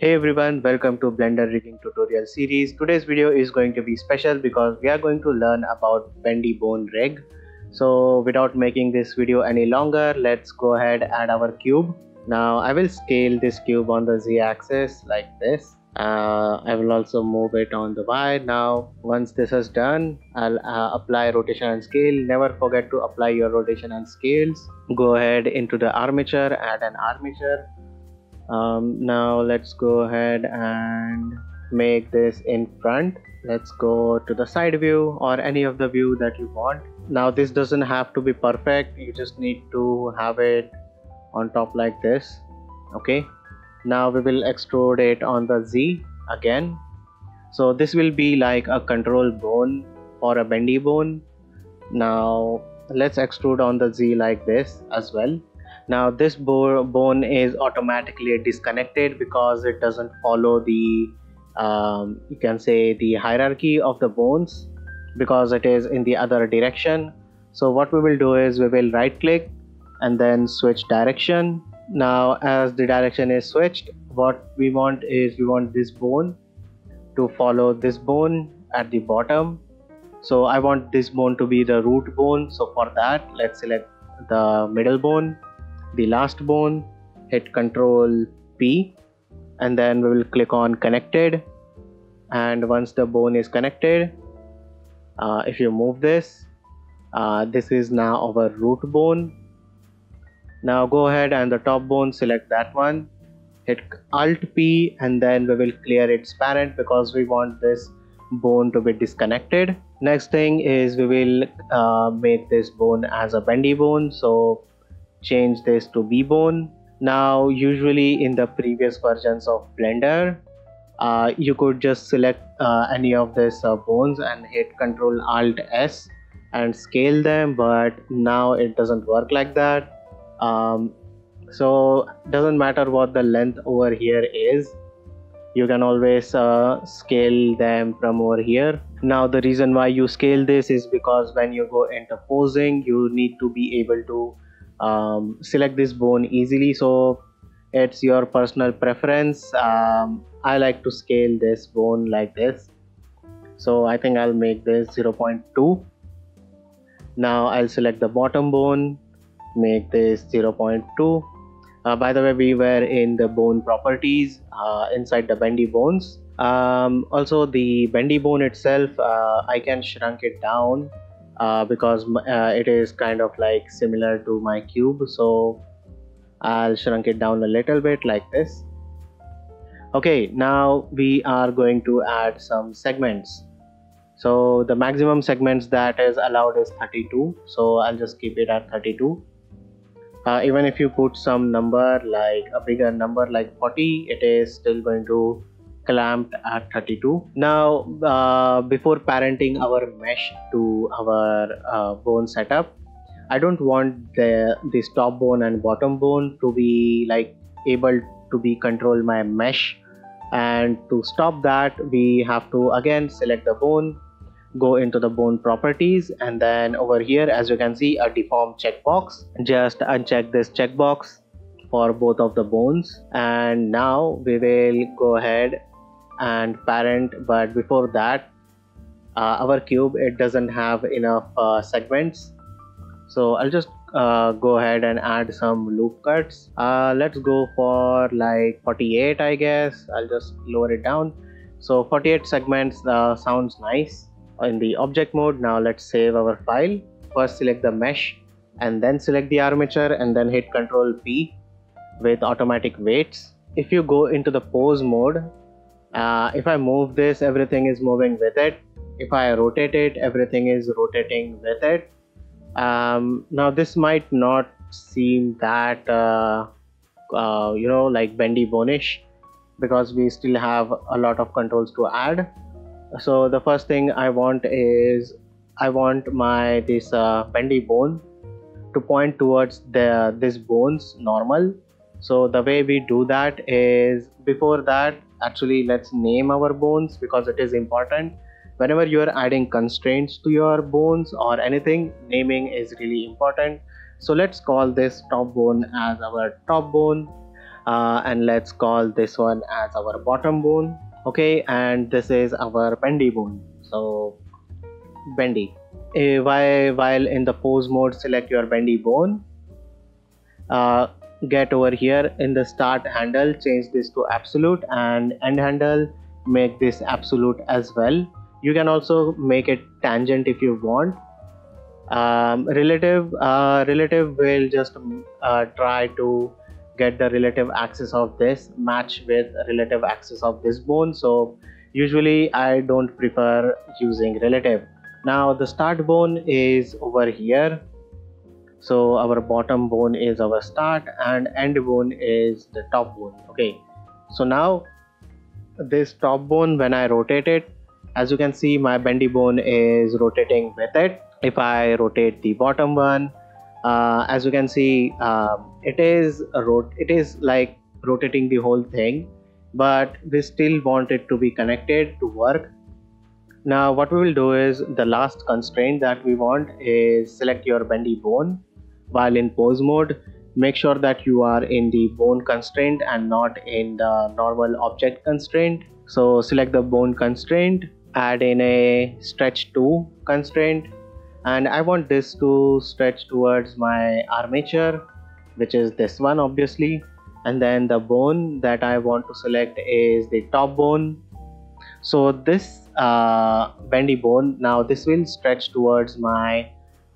Hey everyone, welcome to Blender rigging tutorial series. Today's video is going to be special because we are going to learn about bendy bone rig. So without making this video any longer, let's go ahead add our cube. Now I will scale this cube on the z axis like this. Uh, I will also move it on the y. Now once this is done, I'll uh, apply rotation and scale. Never forget to apply your rotation and scales. Go ahead into the armature, add an armature um, now let's go ahead and make this in front. Let's go to the side view or any of the view that you want. Now this doesn't have to be perfect. You just need to have it on top like this okay? Now we will extrude it on the z again. So this will be like a control bone or a bendy bone. Now let's extrude on the z like this as well now this bone is automatically disconnected because it doesn't follow the um, you can say the hierarchy of the bones because it is in the other direction. So what we will do is we will right click and then switch direction. Now as the direction is switched what we want is we want this bone to follow this bone at the bottom. So I want this bone to be the root bone. So for that let's select the middle bone the last bone hit control P and then we will click on connected. And once the bone is connected uh, if you move this uh, this is now our root bone. Now go ahead and the top bone select that one. Hit alt P and then we will clear its parent because we want this bone to be disconnected. Next thing is we will uh, make this bone as a bendy bone. So change this to b-bone now usually in the previous versions of blender uh, you could just select uh, any of these uh, bones and hit ctrl alt s and scale them but now it doesn't work like that. Um, so doesn't matter what the length over here is you can always uh, scale them from over here. Now the reason why you scale this is because when you go into posing you need to be able to um, select this bone easily. So it's your personal preference. Um, I like to scale this bone like this. So I think I'll make this 0.2 now I'll select the bottom bone make this 0.2 uh, by the way we were in the bone properties uh, inside the bendy bones. Um, also the bendy bone itself uh, I can shrunk it down uh, because uh, it is kind of like similar to my cube. So I'll shrunk it down a little bit like this. Okay now we are going to add some segments. So the maximum segments that is allowed is 32 so I'll just keep it at 32 uh, even if you put some number like a bigger number like 40 it is still going to clamped at 32 now uh, before parenting our mesh to our uh, bone setup I don't want the this top bone and bottom bone to be like able to be control my mesh. And to stop that we have to again select the bone go into the bone properties and then over here as you can see a deform checkbox. Just uncheck this checkbox for both of the bones. And now we will go ahead and parent but before that uh, our cube it doesn't have enough uh, segments. So I'll just uh, go ahead and add some loop cuts. Uh, let's go for like 48 I guess. I'll just lower it down. So 48 segments uh, sounds nice. In the object mode now let's save our file. First select the mesh and then select the armature and then hit ctrl P with automatic weights. If you go into the pose mode uh, if I move this everything is moving with it. If I rotate it everything is rotating with it. Um, now this might not seem that uh, uh, you know like bendy bonish because we still have a lot of controls to add. So the first thing I want is I want my this uh, bendy bone to point towards the this bones normal. So the way we do that is before that actually let's name our bones because it is important. Whenever you are adding constraints to your bones or anything naming is really important. So let's call this top bone as our top bone uh, and let's call this one as our bottom bone okay? And this is our bendy bone. So bendy. Uh, while, in the pose mode select your bendy bone. Uh, get over here in the start handle change this to absolute and end handle make this absolute as well. You can also make it tangent if you want. Um, relative uh, relative will just uh, try to get the relative axis of this match with relative axis of this bone. So usually I don't prefer using relative. Now the start bone is over here so our bottom bone is our start and end bone is the top bone okay? So now this top bone when I rotate it as you can see my bendy bone is rotating with it. If I rotate the bottom one uh, as you can see um, it is rot it is like rotating the whole thing but we still want it to be connected to work. Now what we will do is the last constraint that we want is select your bendy bone while in pose mode make sure that you are in the bone constraint and not in the normal object constraint. So select the bone constraint add in a stretch to constraint. And I want this to stretch towards my armature which is this one obviously. And then the bone that I want to select is the top bone. So this uh, bendy bone now this will stretch towards my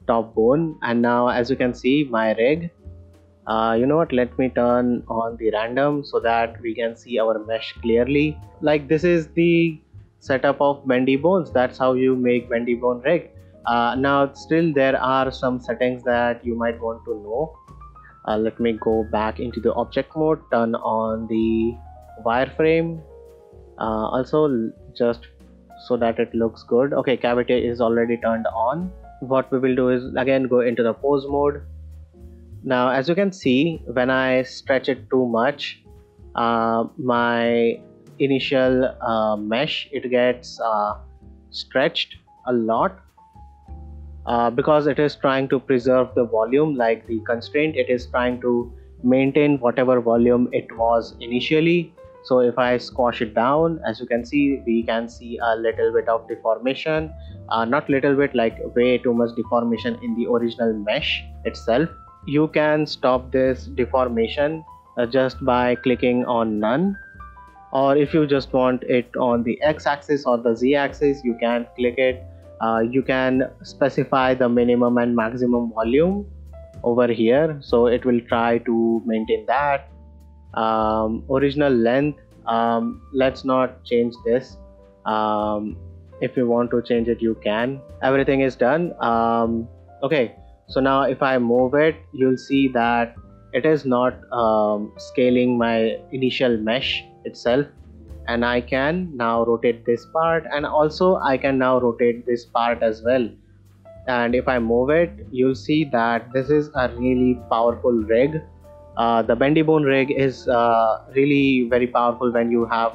top bone. And now as you can see my rig. Uh, you know what? Let me turn on the random so that we can see our mesh clearly. Like this is the setup of bendy bones. That's how you make bendy bone rig. Uh, now still there are some settings that you might want to know. Uh, let me go back into the object mode turn on the wireframe. Uh, also just so that it looks good. Okay cavity is already turned on what we will do is again go into the pose mode. Now as you can see when I stretch it too much uh, my initial uh, mesh it gets uh, stretched a lot uh, because it is trying to preserve the volume like the constraint it is trying to maintain whatever volume it was initially so if I squash it down as you can see we can see a little bit of deformation. Uh, not little bit like way too much deformation in the original mesh itself. You can stop this deformation uh, just by clicking on none. Or if you just want it on the x-axis or the z-axis you can click it. Uh, you can specify the minimum and maximum volume over here. So it will try to maintain that um, original length um, let's not change this. Um, if you want to change it you can. Everything is done. Um, okay so now if I move it you'll see that it is not um, scaling my initial mesh itself. And I can now rotate this part and also I can now rotate this part as well. And if I move it you'll see that this is a really powerful rig uh, the bendy bone rig is uh, really very powerful when you have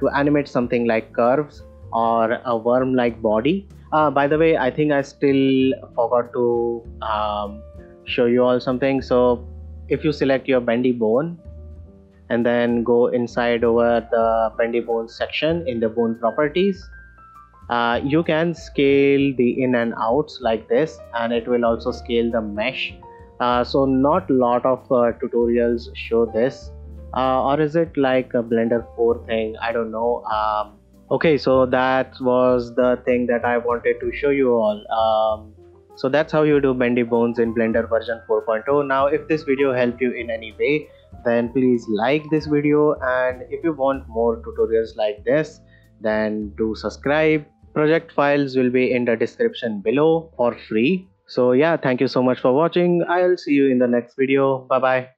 to animate something like curves or a worm like body. Uh, by the way I think I still forgot to um, show you all something. So if you select your bendy bone and then go inside over the bendy bone section in the bone properties uh, you can scale the in and outs like this and it will also scale the mesh uh, so not a lot of uh, tutorials show this. Uh, or is it like a blender 4 thing? I don't know. Um, okay so that was the thing that i wanted to show you all. Um, so that's how you do bendy bones in blender version 4.0 now if this video helped you in any way then please like this video. And if you want more tutorials like this then do subscribe. Project files will be in the description below for free so yeah thank you so much for watching. I'll see you in the next video. Bye bye